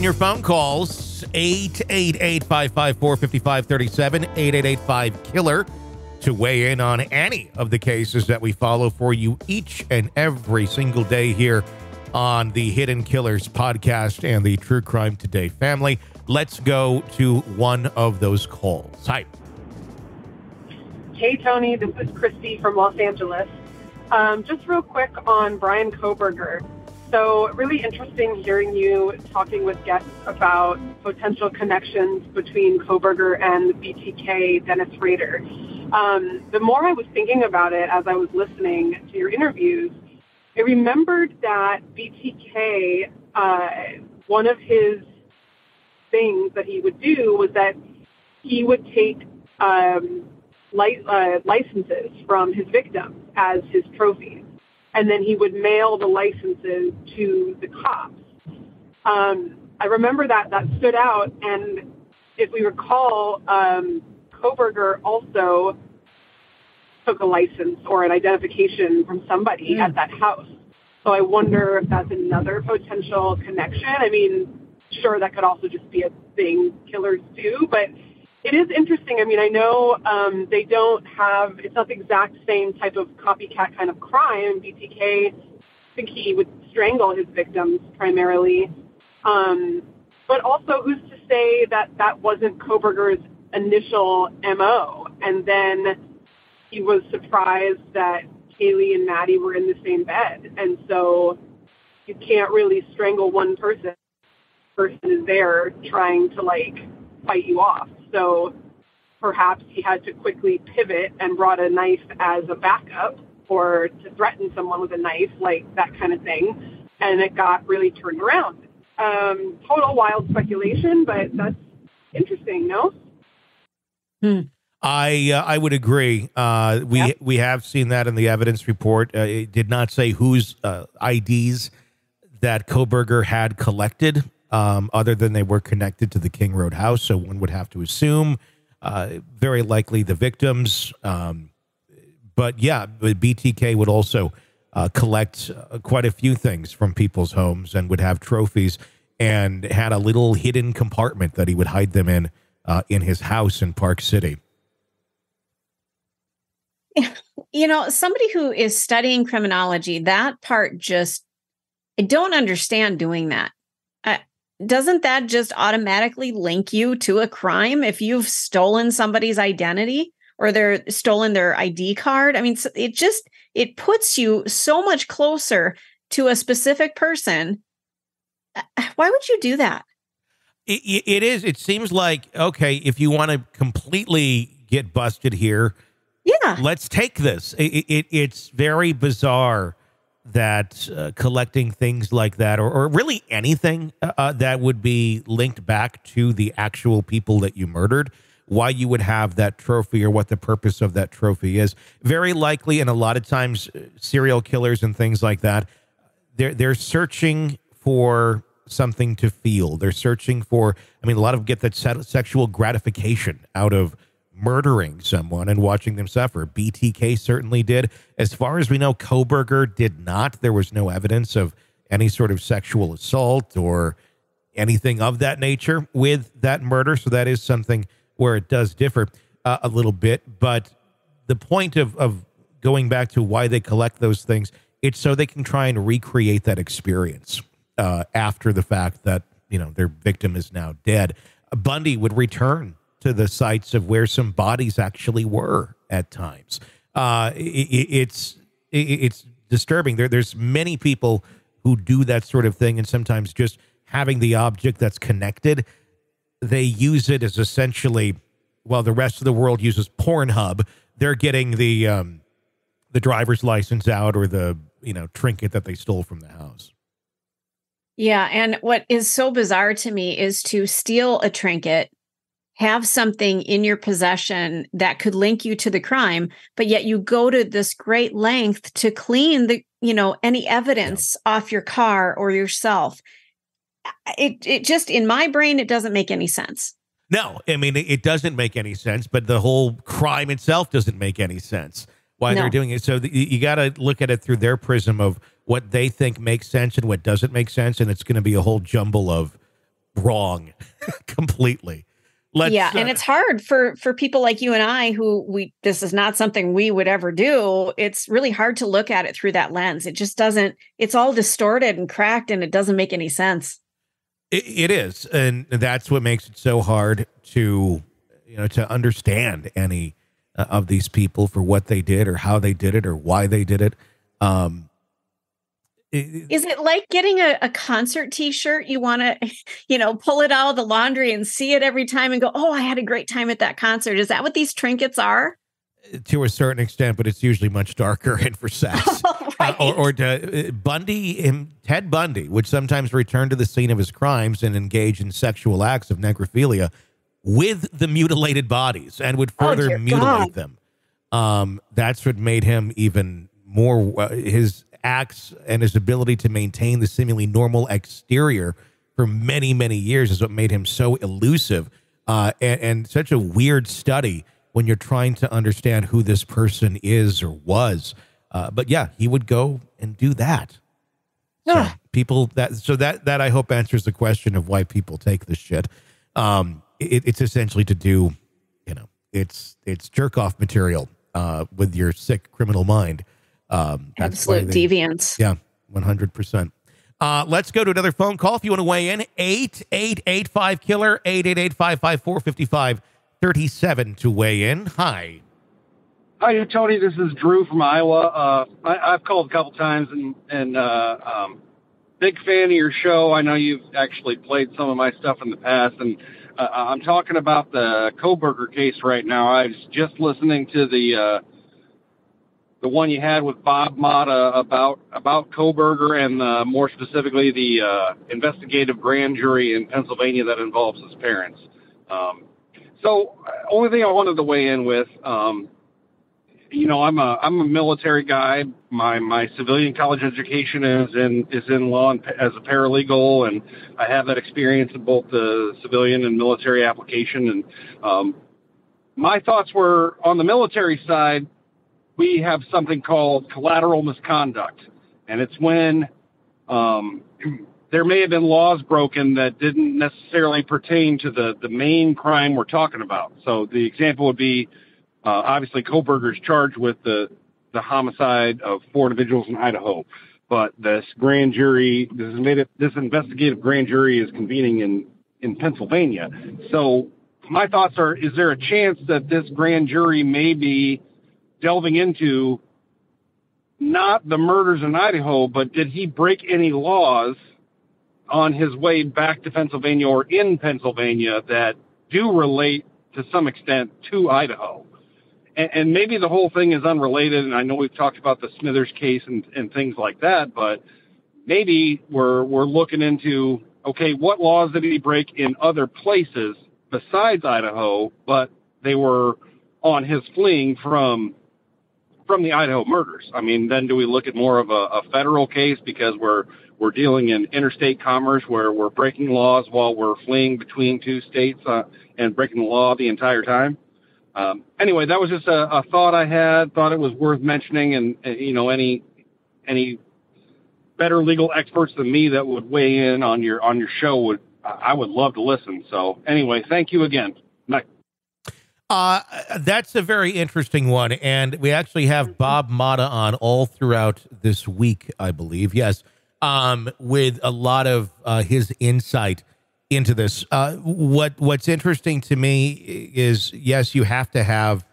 taking your phone calls. 888 554 5537, 8885 Killer to weigh in on any of the cases that we follow for you each and every single day here on the Hidden Killers podcast and the True Crime Today family. Let's go to one of those calls. Hi. Hey, Tony. This is Christy from Los Angeles. Um, just real quick on Bryan Kohberger. So, really interesting hearing you talking with guests about potential connections between Kohberger and BTK Dennis Rader. Um, the more I was thinking about it as I was listening to your interviews, I remembered that BTK, uh, one of his things that he would do was that he would take um, uh, licenses from his victims as his trophies and then he would mail the licenses to the cops. Um, I remember that that stood out, and if we recall, um, Kohberger also took a license or an identification from somebody mm. at that house. So I wonder if that's another potential connection. I mean, sure, that could also just be a thing killers do, but it is interesting. I mean, I know um, they don't have, it's not the exact same type of copycat kind of crime. BTK, I think he would strangle his victims primarily. Um, but also, who's to say that that wasn't Kohberger's initial MO? And then he was surprised that Kaylee and Maddie were in the same bed. And so you can't really strangle one person. Person is there trying to like fight you off. So perhaps he had to quickly pivot and brought a knife as a backup or to threaten someone with a knife, like that kind of thing. And it got really turned around. Um, total wild speculation, but that's interesting, no? Hmm. I uh, I would agree. Uh, we yep. we have seen that in the evidence report. Uh, it did not say whose uh, IDs that Kohberger had collected um, other than they were connected to the King Road house. So one would have to assume, uh, very likely the victims. Um, but yeah, BTK would also uh, collect uh, quite a few things from people's homes and would have trophies and had a little hidden compartment that he would hide them in uh, in his house in Park City. You know, somebody who is studying criminology, that part just, I don't understand doing that doesn't that just automatically link you to a crime if you've stolen somebody's identity or they're stolen their ID card? I mean, it just it puts you so much closer to a specific person. Uh, why would you do that? it, it is. It seems like okay, if you want to completely get busted here, yeah, let's take this. It, it, it's very bizarre that uh, collecting things like that, or, or really anything uh, uh, that would be linked back to the actual people that you murdered, why you would have that trophy or what the purpose of that trophy is. Very likely, and a lot of times, uh, serial killers and things like that, they're they're searching for something to feel. They're searching for. I mean, a lot of get that sexual gratification out of murdering someone and watching them suffer. BTK certainly did. As far as we know, Kohberger did not. There was no evidence of any sort of sexual assault or anything of that nature with that murder. So that is something where it does differ uh, a little bit. But the point of, of going back to why they collect those things, it's so they can try and recreate that experience uh, after the fact that, you know, their victim is now dead. Bundy would return to the sites of where some bodies actually were at times. Uh, it, it's it, it's disturbing. There, there's many people who do that sort of thing, and sometimes just having the object that's connected, they use it as essentially, while the rest of the world uses Pornhub, they're getting the um, the driver's license out or the you know trinket that they stole from the house. Yeah, and what is so bizarre to me is to steal a trinket have something in your possession that could link you to the crime but yet you go to this great length to clean the you know any evidence yeah. off your car or yourself it it just in my brain it doesn't make any sense no i mean it doesn't make any sense but the whole crime itself doesn't make any sense why no. they're doing it so the, you got to look at it through their prism of what they think makes sense and what doesn't make sense and it's going to be a whole jumble of wrong completely. Let's, yeah, and uh, it's hard for for people like you and I who we this is not something we would ever do. It's really hard to look at it through that lens. It just doesn't. It's all distorted and cracked, and it doesn't make any sense. it, it is, and that's what makes it so hard to you know to understand any uh, of these people for what they did or how they did it or why they did it. Um, is it like getting a, a concert t-shirt? You want to you know pull it out of the laundry and see it every time and go oh i had a great time at that concert. Is that what these trinkets are? To a certain extent but it's usually much darker and for sex. Oh, right. uh, or, or to, uh, bundy him, ted bundy would sometimes return to the scene of his crimes and engage in sexual acts of necrophilia with the mutilated bodies and would oh, further oh, mutilate God. them. Um, that's what made him even more uh, his acts and his ability to maintain the seemingly normal exterior for many, many years is what made him so elusive uh, and, and such a weird study when you're trying to understand who this person is or was. Uh, but yeah, he would go and do that. So people that so that that I hope answers the question of why people take this shit. Um, it, it's essentially to do, you know, it's it's jerk off material uh, with your sick criminal mind. Um, Absolute they, deviance. Yeah, 100%. Uh, let's go to another phone call. If you want to weigh in, 8885 Killer, 888 554 5537 to weigh in. Hi. Hi, Tony. This is Drew from Iowa. Uh, I, have called a couple times and, and uh, um, big fan of your show. I know you've actually played some of my stuff in the past, and uh, I'm talking about the Kohberger case right now. I was just listening to the uh, the one you had with Bob Motta about about Kohberger and uh, more specifically the uh, investigative grand jury in Pennsylvania that involves his parents. Um, so, uh, only thing I wanted to weigh in with, um, you know, I'm a I'm a military guy. My my civilian college education is in is in law and, as a paralegal, and I have that experience in both the civilian and military application. And um, my thoughts were on the military side we have something called collateral misconduct, and it's when um, there may have been laws broken that didn't necessarily pertain to the the main crime we're talking about. So the example would be uh, obviously Kohberger's charged with the the homicide of four individuals in Idaho, but this grand jury, this this investigative grand jury is convening in in Pennsylvania. So my thoughts are: Is there a chance that this grand jury may be delving into not the murders in Idaho, but did he break any laws on his way back to Pennsylvania or in Pennsylvania that do relate to some extent to Idaho? And, and maybe the whole thing is unrelated. And I know we've talked about the Smithers case and, and things like that, but maybe we're, we're looking into, okay, what laws did he break in other places besides Idaho, but they were on his fleeing from from the Idaho murders. I mean, then do we look at more of a, a federal case because we're we're dealing in interstate commerce where we're breaking laws while we're fleeing between two states uh, and breaking the law the entire time? Um, anyway, that was just a, a thought I had. Thought it was worth mentioning, and, and you know, any any better legal experts than me that would weigh in on your on your show would I would love to listen. So anyway, thank you again. Bye. Uh, that's a very interesting one. And we actually have Bob Motta on all throughout this week, I believe. Yes. Um, with a lot of uh, his insight into this. Uh, what What's interesting to me is yes, you have to have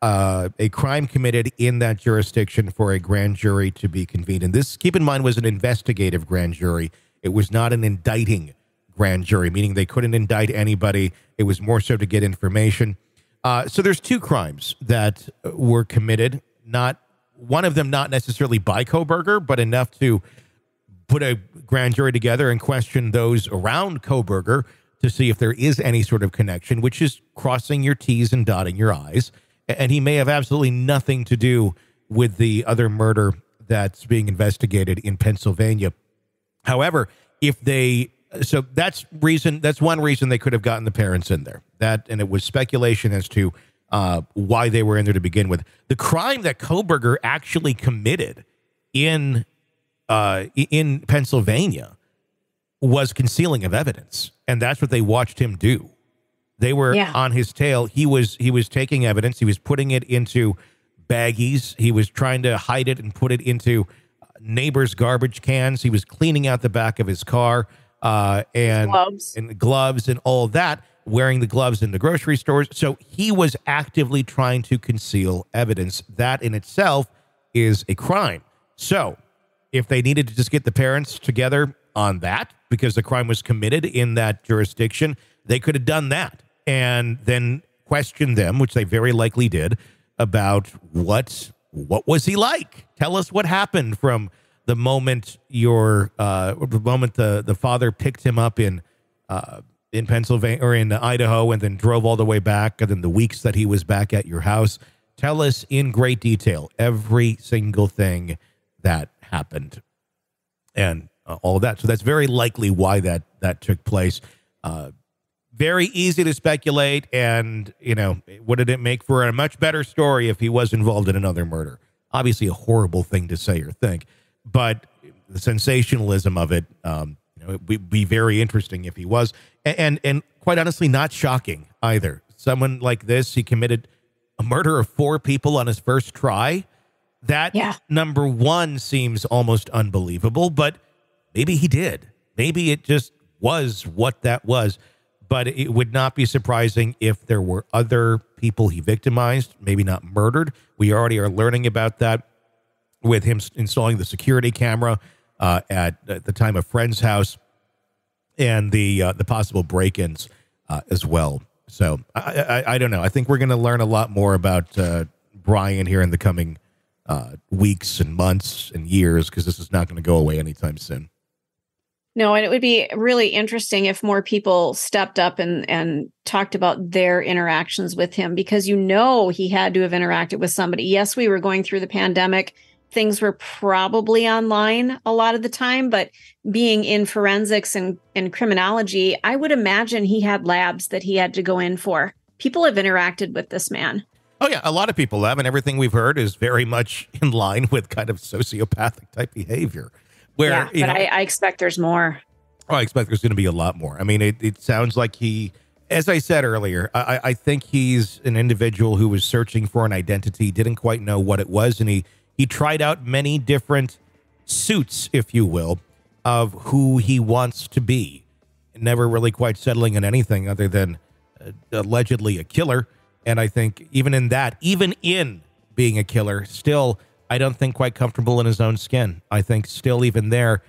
uh, a crime committed in that jurisdiction for a grand jury to be convened. And this, keep in mind, was an investigative grand jury. It was not an indicting grand jury, meaning they couldn't indict anybody. It was more so to get information. Uh, so there's two crimes that were committed. Not one of them, not necessarily by Kohberger, but enough to put a grand jury together and question those around Kohberger to see if there is any sort of connection, which is crossing your T's and dotting your I's. And he may have absolutely nothing to do with the other murder that's being investigated in Pennsylvania. However, if they so that's reason that's one reason they could have gotten the parents in there. That and it was speculation as to uh, why they were in there to begin with. The crime that Kohberger actually committed in uh, in Pennsylvania was concealing of evidence, and that's what they watched him do. They were Yeah. on his tail. He was he was taking evidence. He was putting it into baggies. He was trying to hide it and put it into neighbors' garbage cans. He was cleaning out the back of his car uh, and Gloves. and gloves and all that. Wearing the gloves in the grocery stores. So he was actively trying to conceal evidence. That in itself is a crime. So if they needed to just get the parents together on that because the crime was committed in that jurisdiction, they could have done that and then question them, which they very likely did, about what what was he like? Tell us what happened from the moment your uh, the moment the the father picked him up in uh, in Pennsylvania or in Idaho and then drove all the way back, and then the weeks that he was back at your house. Tell us in great detail every single thing that happened and uh, all of that. So that's very likely why that that took place. Uh, very easy to speculate, and you know, what did it make for a much better story if he was involved in another murder? Obviously, a horrible thing to say or think, but the sensationalism of it, um, you know, it would be very interesting if he was, and, and and quite honestly, not shocking either. Someone like this, he committed a murder of four people on his first try. That Yeah. number one seems almost unbelievable, but maybe he did. Maybe it just was what that was. But it would not be surprising if there were other people he victimized, maybe not murdered. We already are learning about that with him installing the security camera uh, at, at the time of friend's house and the uh, the possible break-ins uh, as well. So I, I, I don't know. I think we're going to learn a lot more about uh, Bryan here in the coming uh, weeks and months and years because this is not going to go away anytime soon. No, and it would be really interesting if more people stepped up and and talked about their interactions with him because you know he had to have interacted with somebody. Yes, we were going through the pandemic. Things were probably online a lot of the time, but being in forensics and, and criminology, I would imagine he had labs that he had to go in for. People have interacted with this man. Oh yeah, a lot of people have, and everything we've heard is very much in line with kind of sociopathic type behavior. Where yeah, you but know, I, I expect there's more. Oh, I expect there's going to be a lot more. I mean, it, it sounds like he, as I said earlier, I, I- I think he's an individual who was searching for an identity, didn't quite know what it was, and he he tried out many different suits, if you will, of who he wants to be, never really quite settling on anything other than uh, allegedly a killer. And I think even in that, even in being a killer, still, I don't think quite comfortable in his own skin. I think still, even there,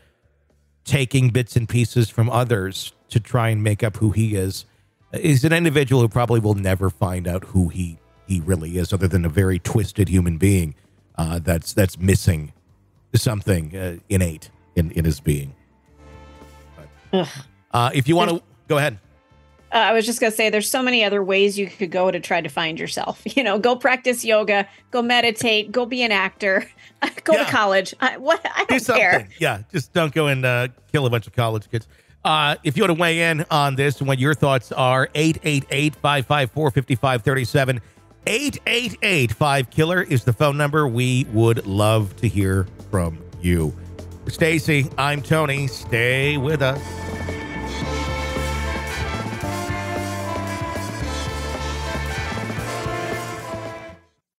taking bits and pieces from others to try and make up who he is. is an individual who probably will never find out who he he really is, other than a very twisted human being uh, that's that's missing something uh, innate in in his being. Uh, if you want to go ahead, Uh, I was just going to say there's so many other ways you could go to try to find yourself. You know, go practice yoga, go meditate, go be an actor, go Yeah. to college. I, what I do don't something. care. Yeah, just don't go and uh, kill a bunch of college kids. Uh, if you want to weigh in on this and what your thoughts are, 888 554 5537. 888 5 Killer is the phone number. We would love to hear from you. Stacy, I'm Tony. Stay with us.